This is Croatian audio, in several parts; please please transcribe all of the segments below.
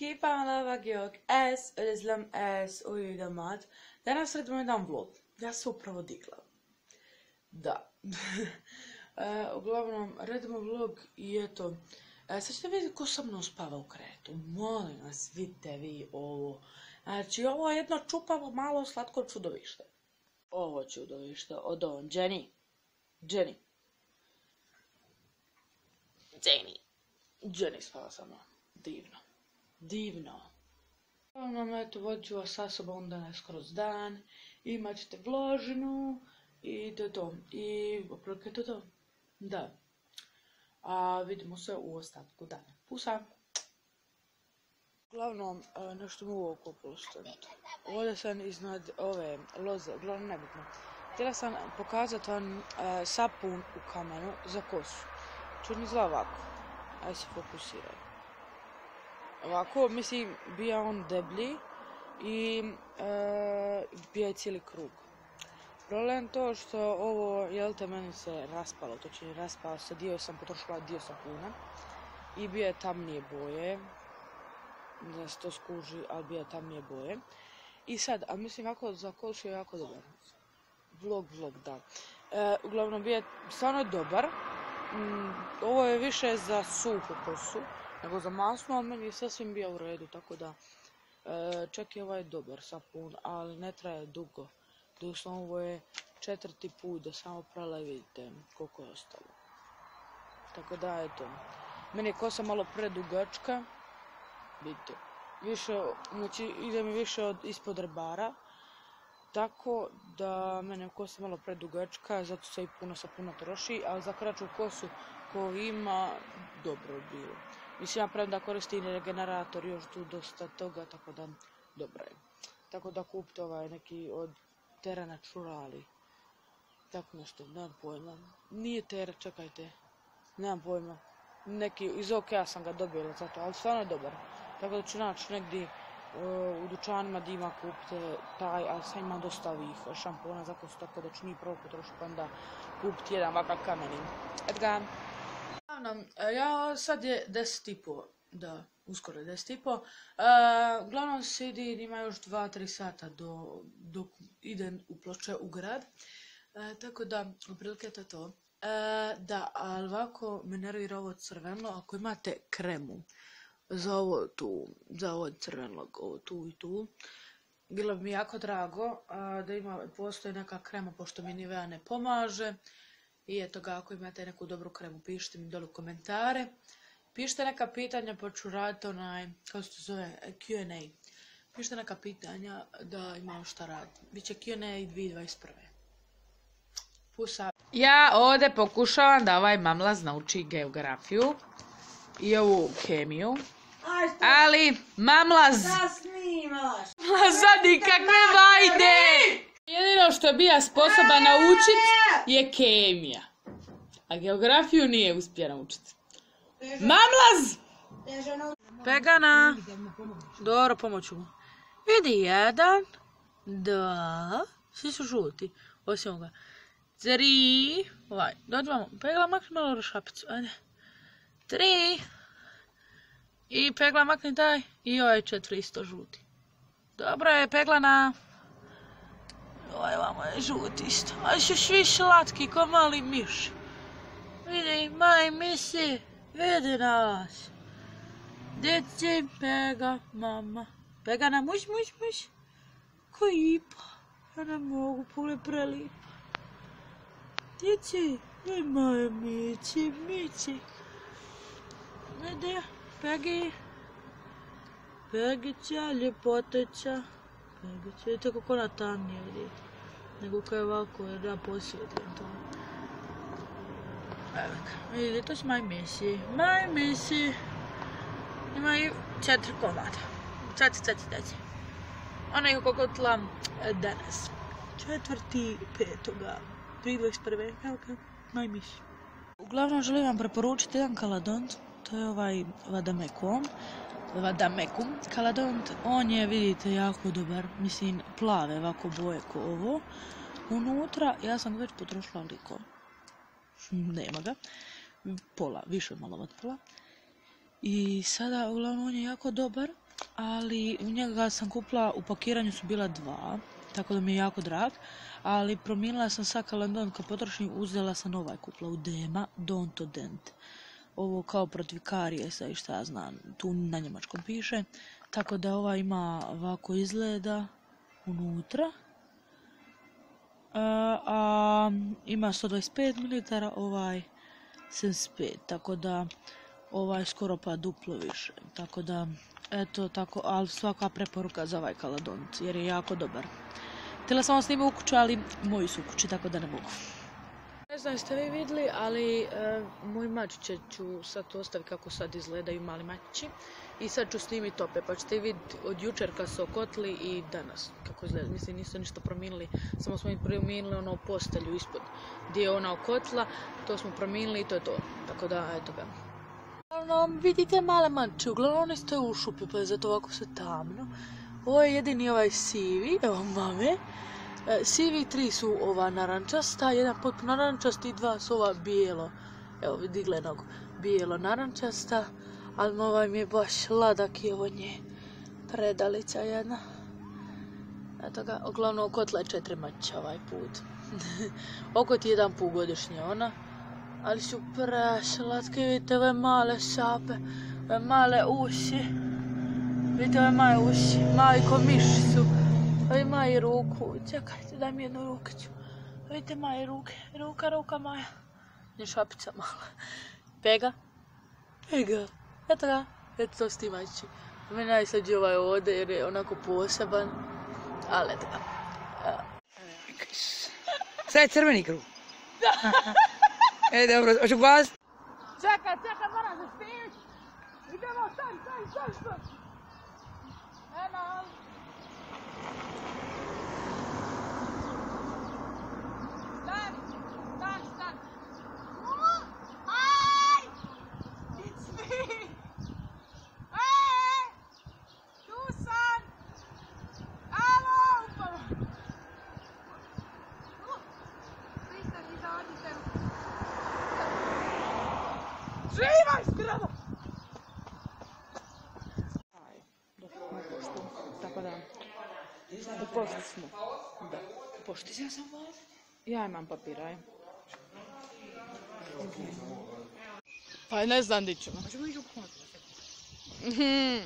Kipa lavak jog es, özlem es, uyudamat. Danas radimo jedan vlog. Ja se upravo digla. Da. e, uglavnom, radimo vlog i eto. E, sad ćete vidjeti ko sa mnom spava u kretu. Molim vas, vidite vi ovo. Znači, ovo je jedno čupavo, malo slatko čudovište. Ovo čudovište od on. Jenny. Jenny. Jenny. Jenny spava sa mnom. Divno. Divno. Uglavnom, eto, vodit vas sa sobom danas kroz dan. Imat ćete vložinu i to je to. I otprilike to to. Da. A vidimo se u ostatku dana. Pusa! Uglavnom, e, nešto mu ovo kupilo staviti. Ovdje sam iznad ove loze, uglavnom nebitno. Htjela sam pokazati vam e, sapun u kamenu za kosu. Čudni zla ovako. Ajde se fokusiraj. Ovako, mislim, bija on deblji i e, bija je cijeli krug. Problem to što ovo, jel te, meni se raspalo, točnije raspalo se, dio sam potrošila dio sapuna i bio je tamnije boje, da se to skuži, ali bio je tamnije boje. I sad, a mislim ako za kosu je jako dobar. Vlog, vlog, da. E, uglavnom, bio je stvarno dobar. Mm, ovo je više za suhu kosu nego za masnu, ali meni je sasvim bio u redu, tako da e, čak i ovaj dobar sapun, ali ne traje dugo. Doslovno ovo je četvrti put da samo prale vidite koliko je ostalo. Tako da, eto. Meni je kosa malo predugačka. Vidite. Više, znači ide mi više od ispod rebara. Tako da mene kosa malo predugačka, zato se i puno sapuna troši, ali za kraću kosu koju ima, dobro bilo. Mislim, ja premda koristim regenerator, još tu dosta toga, tako da dobro je. Tako da kupite ovaj neki od Terra Naturali. Tako nešto, nemam pojma. Nije Terra, čekajte. Nemam pojma. Neki, iz OK sam ga dobila zato, ali stvarno je dobar. Tako da ću naći negdje u dućanima di ima kupite taj, ali sad ima dosta ovih šampona za kosu, tako da ću njih prvo potrošiti pa onda kupiti jedan ovakav kameni. Eto ga. Uglavnom, ja sad je 10 da, uskoro je 10 i po. uglavnom sidi, ima još 2-3 sata do, dok idem u ploče u grad. E, tako da, otprilike to to. E, da, ali ovako me nervira ovo crveno, ako imate kremu za ovo tu, za ovo crveno, ovo tu i tu, bilo bi mi jako drago da ima, postoji neka krema, pošto mi Nivea ne pomaže. I eto ga, ako imate neku dobru kremu, pišite mi dole u komentare. Pišite neka pitanja, pa ću raditi onaj, kako se to zove, Q&A. Pišite neka pitanja da imamo šta raditi. Biće Q&A i 2021. Pusa. Ja ovdje pokušavam da ovaj mamlaz nauči geografiju i ovu kemiju. Ali, mamlaz... Da snimaš! Mamlazadi, kakve vajde! Jedino što bija sposoban naučit je kemija. A geografiju nije uspio naučit. Mamlaz! Pegana! Dobro, pomoću mu. Vidi, jedan, dva, svi su žuti, osim ovoga. Tri, ovaj, dodvamo, pegla makni malo rošapicu, ajde. Tri, i pegla makni taj, i ovaj četiri isto žuti. Dobro je, peglana. Ovaj vamo je žuti isto. A su svi slatki ko mali miš. Vidi, maj misi, vidi nas. Djeci, pega, mama. Pega na muš, muš, muš. Ko ipa. Ja ne mogu, pule prelipa. Djeci, moje mici, mici. Vidi, pegi. Pegića, ljepoteća. Pegića, vidite kako ona tamnije. Nego kao je ovako, jer ja posvjetim to. Evo ga, vidite, to su maj misi. Maj misi. Imaju četiri komada. Četiri, četiri, četiri. Ona ih kako tlam danas. Četvrti petoga. 2021. Evo ga, maj misi. Uglavnom želim vam preporučiti jedan kaladont. To je ovaj Vadamekum. Vadamekum. Kaladont, on je, vidite, jako dobar. Mislim, plave ovako boje ko ovo. Unutra, ja sam već potrošila liko. Nema ga. Pola, više malo od pola. I sada, uglavnom, on je jako dobar. ali njega sam kupila, u pakiranju su bila dva, tako da mi je jako drag, ali promijenila sam sa kalendon kad potrošim, uzela sam ovaj kupila u Dema, Don't Dent. Ovo kao protiv karijesa i šta ja znam, tu na njemačkom piše. Tako da ova ima ovako izgleda unutra. A, a ima 125 ml, ovaj 75, tako da ovaj skoro pa duplo više. Tako da, eto, tako, ali svaka preporuka za ovaj kaladonc, jer je jako dobar. Htjela sam vam snimiti u kuću, ali moji su u kući, tako da ne mogu. Ne znam jeste vi vidjeli, ali e, moj mačiće ću sad ostaviti kako sad izgledaju mali mačići. I sad ću snimiti tope, pa ćete vidjeti od jučer kad su okotli i danas kako izgleda. Mislim, nisu ništa promijenili, samo smo im promijenili ono postelju ispod gdje je ona okotla, to smo promijenili i to je to. Tako da, eto ga. Uglavnom, vidite male manče, uglavnom one stoje u šupi, pa je zato ovako sve tamno. Ovo je jedini ovaj sivi, evo mame. E, sivi tri su ova narančasta, jedan potpuno narančast i dva su ova bijelo. Evo vidi gle nogu, bijelo narančasta, ali ovaj mi je baš ladak i ovo nje predalica jedna. Eto ga, uglavnom kotla je četiri mača ovaj put. Oko ti jedan put godišnje ona, ali su preslatke, vidite ove male šape, ove male uši. Vidite ove male uši, mali ko miši su. Ove maju ruku, čekajte daj mi jednu rukiću. Vidite moje ruke, ruka, ruka moja. Ne šapica mala. Pega, pega. Eto ga, eto to stimaći. Meni najslađi ovaj ovdje jer je onako poseban. Ali eto ga. Sad je crveni krug. e, dobro, hoću glas? Čekaj, čekaj, moram se snimit. Idemo, stani, stani, stani, stani. Eno. Stani, stani, stani. Hi! It's me! Hey! Dusan! Alo! Pristani, zavodite. Živaj strada! Tako da, u pošti smo. Da, u pošti. Ja sam Ja imam papira, aj. Pa ne znam di ćemo. Možemo ići u pomoć. Mhm.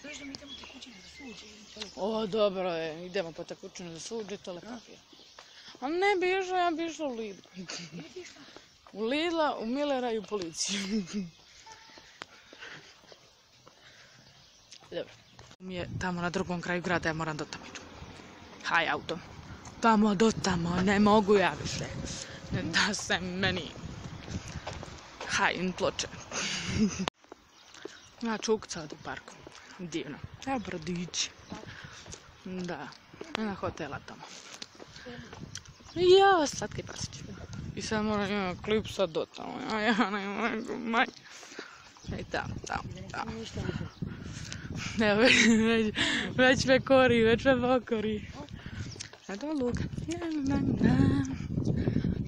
Znaš da mi idemo te kuće za suđe. O, dobro je, idemo po tekućinu za suđe, tole papir. A ne bi išla, ja bi išla u Lidl. U Lidla, u Millera i u policiju. Dobro. Mi je tamo na drugom kraju grada, ja moram do tamo ići. Haj auto. Tamo do tamo, ne mogu ja više. Da se meni. Haj, in ploče. Ja čuk sad u parku. Divno. Evo brodići. Da. Na hotela tamo. Ja, slatki pasić. I sad moram imati klip sad do tamo. A ja ne mogu, maj. I tamo, tamo, tamo. Evo, već, već me kori, već me pokori. Na,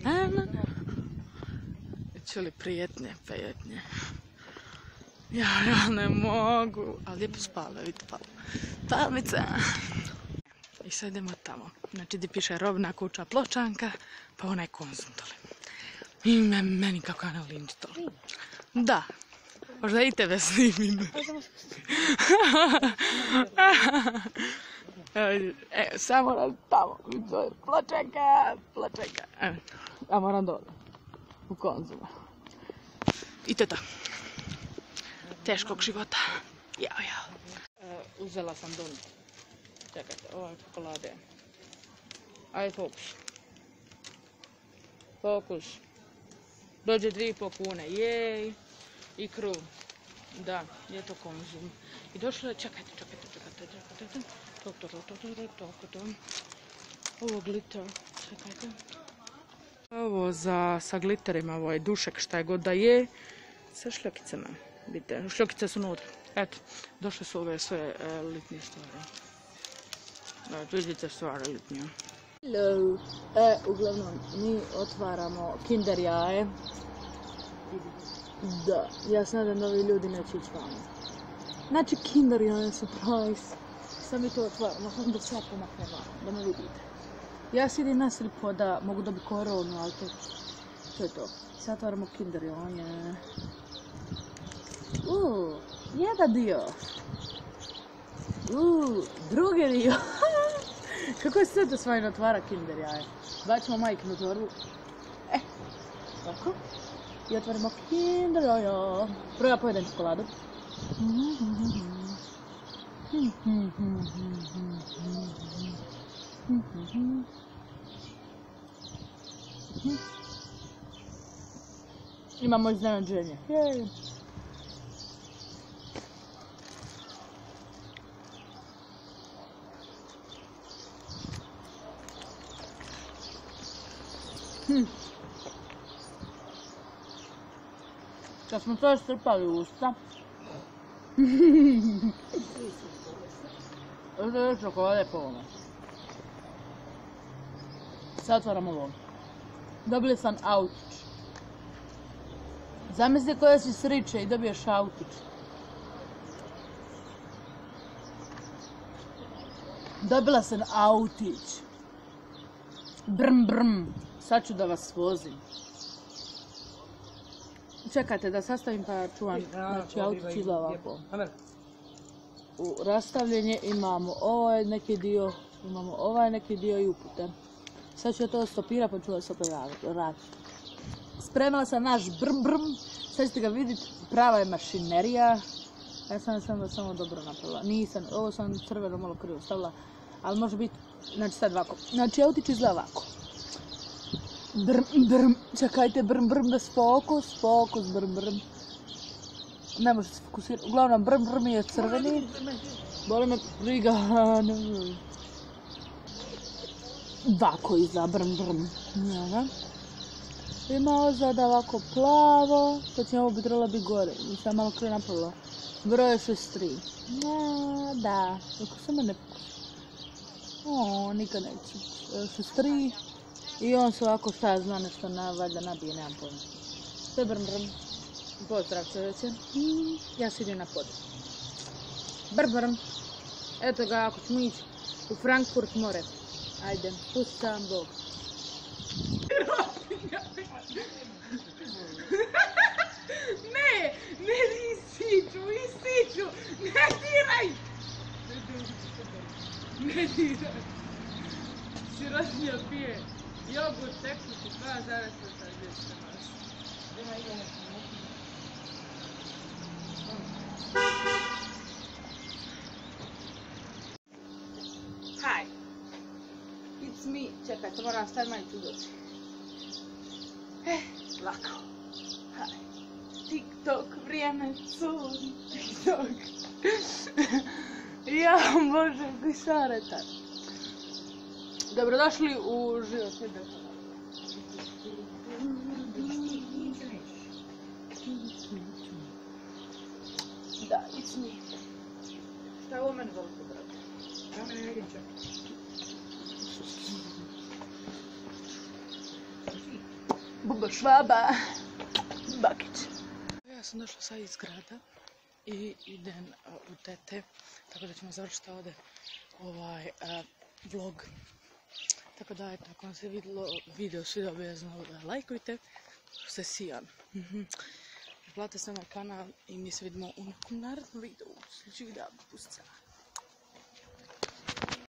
na, na. Čuli prijetne prijetnje. Ja, ja ne mogu. Ali lijepo spava, vidite pala. Palmica. I sad idemo tamo. Znači gdje piše robna kuća pločanka, pa onaj konzum dole. I me, meni kako Ana Linč dole. Da. Možda i tebe snimim. E, sad moram tamo, to je pločanka, pločanka. E, ja moram dole, u konzuma. I to je to. Teškog života. Jao, jao. E, uzela sam donut. Čekajte, ovo je čokolade. Ajde fokus. Fokus. Dođe 2,5 kune, jej ikru. Da, je to konzum. I došlo je, čekajte, čekajte, čekajte, čekajte, to, to, to, to, to, to, to, ovo glitter, čekajte. Ovo za, sa glitterima, ovo je dušek, šta je god da je, sa šljokicama, vidite, šljokice su unutra. Eto, došle su ove sve e, litnije stvari. Eto, vidite stvari litnije. Hello, e, uglavnom, mi otvaramo kinder jaje. Vidite. Da, ja se nadam da ovi ljudi neće ići vamo. Znači Kinder jaja surprise. Sad mi to otvaramo, onda sad pomakne da me vidite. Ja sjedim na slipo da mogu dobiti koronu, ali to, to je to. Sad otvaramo Kinder jaje. Uuu, jedan dio. Uuu, drugi dio. Kako je sve to svajno otvara Kinder jaje? Bacimo majkinu torbu. E, tako. I otvorimo Kinder jaja. Prvo ja pojedem čokoladu. Imamo iznenađenje. Jej. Smo to strpali u usta, Ovo je čokolade po ovome. Sad otvaram ovo. Dobili sam autić. Zamisli koja si sriče i dobiješ autić. Dobila sam autić. Brm, brm. Sad ću da vas vozim. Čekajte da sastavim pa čuvam. Znači, autić izgleda ovako. U rastavljenje imamo ovaj neki dio, imamo ovaj neki dio i upute. Sad ću to stopirati pa ću vas opet vratiti. Spremala sam naš brm brm, sad ćete ga vidjeti, prava je mašinerija. Ja sam samo samo dobro napravila. Nisam, ovo sam crveno malo krivo stavila, ali može biti, znači sad ovako. Znači autić izgleda ovako. Brm, brm, čekajte, brm, brm, bez fokus, fokus, brm, brm. Ne može se fokusirati. Uglavnom, brm, brm je crveni. Boli me briga, ne znam. Ovako izgleda, brm, brm. Ima ozada ovako plavo, to će ovo bi trebalo biti gore, nisam malo krije napravila. Broj je 63. No, da, ako samo ne O, nikad neću. 63. I on se ovako šta zna nešto na, valjda nabije, nemam pojma. Je brm brm. Pozdrav čovječe. Ja se na pod. Brm brm. Eto ga, ako ćemo ići u Frankfurt more. Ajde, pusti sam Bog. Ne, ne isiću, isiću, ne diraj! Ne diraj. Sirotinja pije jogurt tekući 2,80 Hi. It's me. Čekaj, to moram staviti majicu doći. Eh, lako. Hi. TikTok, vrijeme curi. TikTok. ja, bože, bišareta. Dobrodošli u život Svjetbeta. Da, it's me. Šta ovo meni veliko, brate? Ja mene ne vidim Buba švaba. Bakić. Ja sam došla sad iz grada i idem u tete, tako da ćemo završiti ovdje ovaj vlog. Tako da, eto, ako vam se vidilo, video svidio, obavezno da lajkujte, što se sijan. Platite se na kanal i mi se vidimo u nekom narednom videu. Sljedeći video, pusti